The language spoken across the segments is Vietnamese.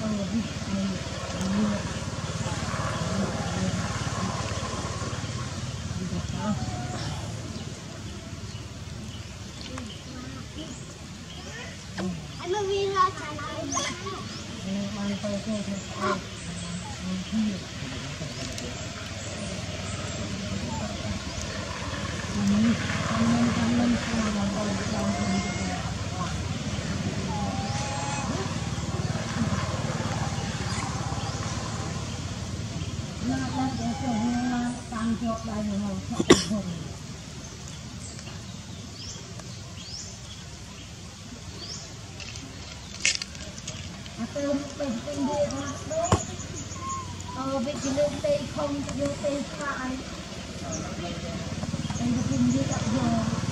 I'm going to go to the you. មកដៃមកអាទៅពេញពេញវាអត់ដូចអូវាជាលើកទេខំយកទេស្អាតអីតែវានិយាយដាក់យក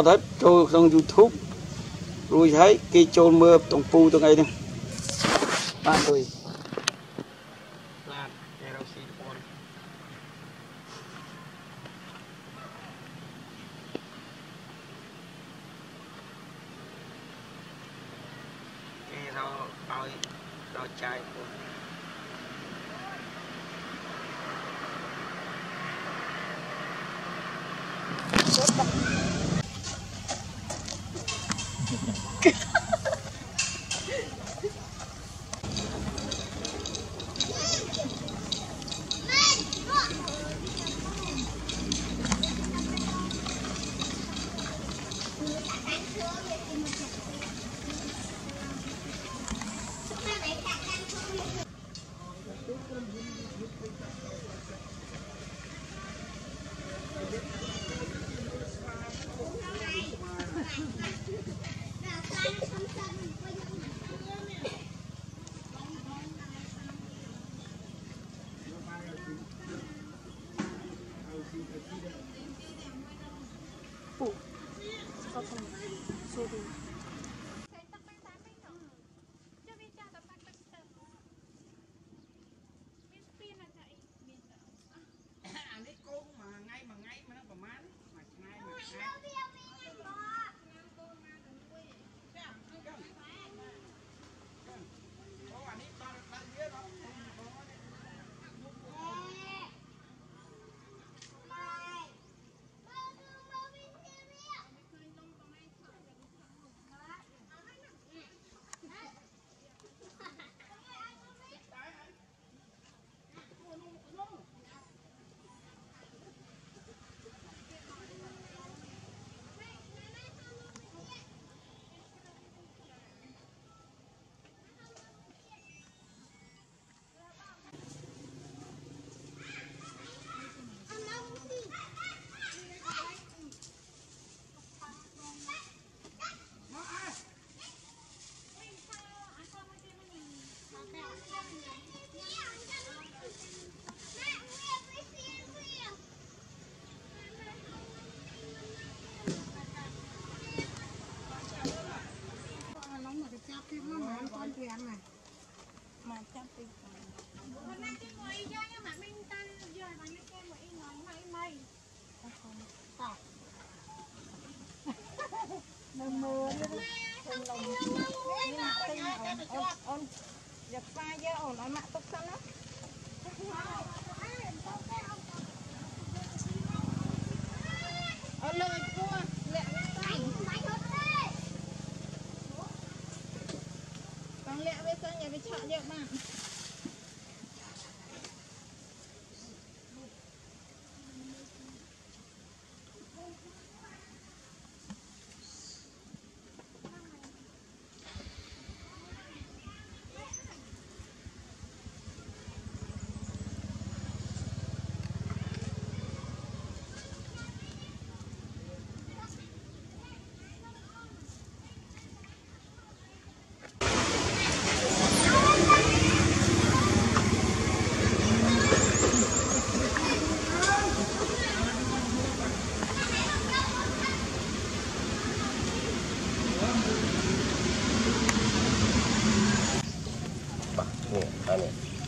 ត់ហើយចូលក្នុង YouTube រួចហើយគេចូលមើលតុងពូតុងអីហ្នឹងបានទុយឡានគេរកស៊ីបងគេរកឲ្យដល់ចាយបងអា លំមានមកទិញអូនអូនយកស្វាយកអូនឲ្យម៉ាក់ទុកសិនណាអូនលើពោះលាក់សិនបងលាក់វាសិនឲ្យវាឆក់យកបាន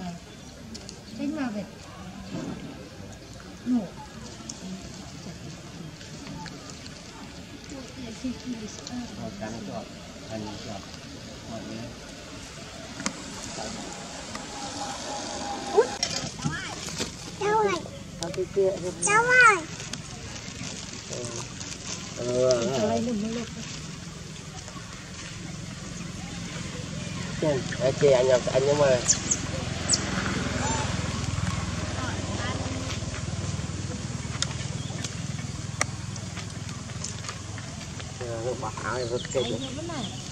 là cách mà phải nổ. Cháu ơi, cháu ơi, cháu ơi, miếng đâu rồi đâu rồi Ừ, chị anh nhập anh nhưng mà Nói 买